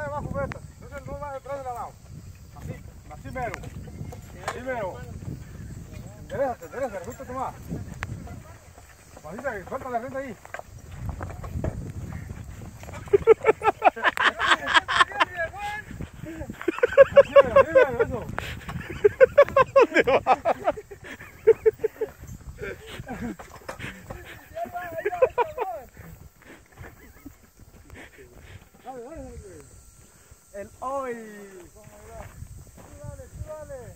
Vaya más no detrás lado. Así, así mero. Así mero. Enderezate, enderezate, resulta más. La renta ahí. El hoy. Dale, dale.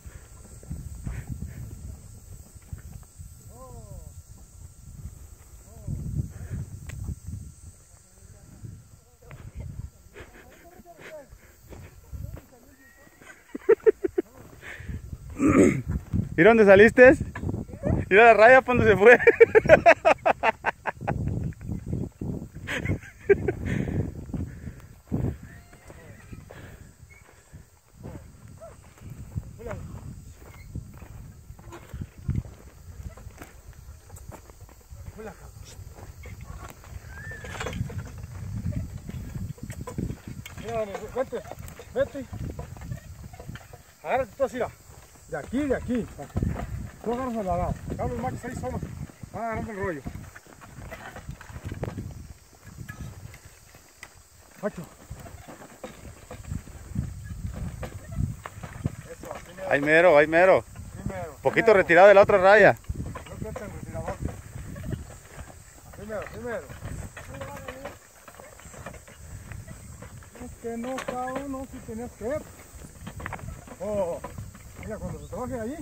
¿Y dónde saliste? Mira la raya cuando se fue. Mira. Mira Dani, vete, vete. Agárrate tú así. De aquí, de aquí. Tú agarras al lado. Acá los machos ahí solos. Van agarrando el rollo. Macho. Eso, así mero, Ay mero, mero. Poquito Mero. retirado de la otra raya. No. Primero, primero. Es que no, cabrón, no, si tenías que ver. Oh, mira, cuando se trabaje allí.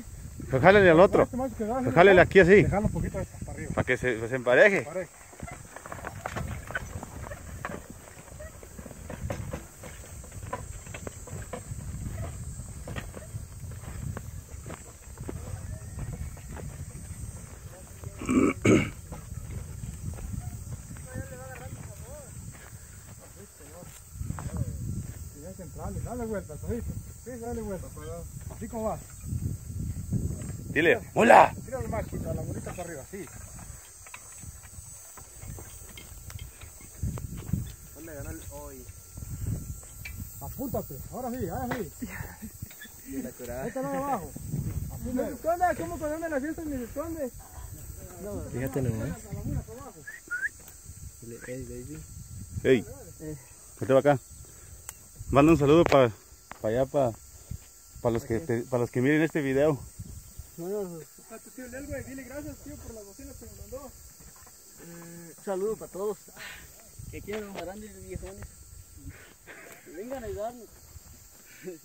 Pues jálale al otro. este Pues jálale acá, aquí así. Dejarlo un poquito para arriba. Para que se, se empareje. entrarle, dale vuelta, cojito. Sí, dale vuelta, así como vas. Dile, mula. Tira el machito, la bolita para arriba, sí. ¿Dónde ganó el hoy? Apúntate, ahora sí, ahora sí. La curada. Ahí está nada abajo. No se esconde, ¿cómo cuando la fiesta ni se esconde? Fíjate nomás. La mina para abajo. Hey, baby. Ey, vete para acá. Manda un saludo para allá, para los, que pa' los que miren este video. A tu tío Lel, güey, dile gracias, tío, por las bocinas que me mandó. eh, un saludo para todos que quieran los grandes viejones. Que vengan a ayudarnos.